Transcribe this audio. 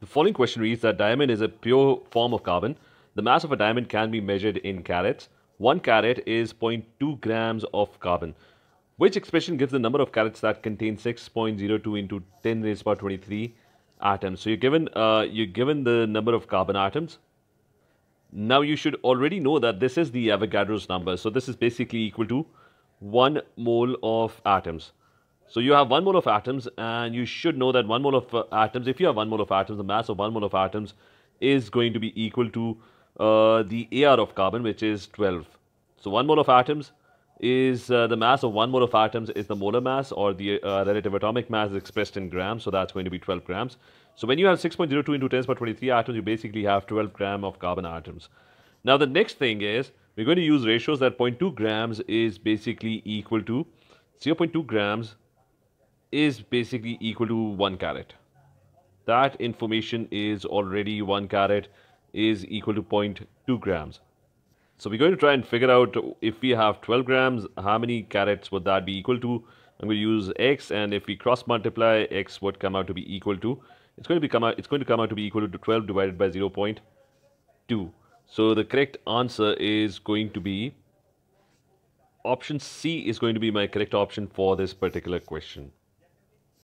The following question reads that diamond is a pure form of carbon. The mass of a diamond can be measured in carats. One carat is 0.2 grams of carbon. Which expression gives the number of carats that contain 6.02 into 10 raised power 23 atoms? So you're given uh, you're given the number of carbon atoms. Now you should already know that this is the Avogadro's number. So this is basically equal to 1 mole of atoms. So you have 1 mole of atoms and you should know that 1 mole of uh, atoms, if you have 1 mole of atoms, the mass of 1 mole of atoms is going to be equal to uh, the AR of carbon which is 12. So 1 mole of atoms is uh, the mass of 1 mole of atoms is the molar mass or the uh, relative atomic mass expressed in grams. So that's going to be 12 grams. So when you have 6.02 into 10 power 23 atoms, you basically have 12 gram of carbon atoms. Now the next thing is we're going to use ratios that 0.2 grams is basically equal to 0.2 grams is basically equal to 1 carat. That information is already 1 carat is equal to 0.2 grams. So we're going to try and figure out if we have 12 grams, how many carats would that be equal to? I'm going to use x and if we cross multiply, x would come out to be equal to, it's going to become out, it's going to come out to be equal to 12 divided by 0 0.2. So the correct answer is going to be option C is going to be my correct option for this particular question.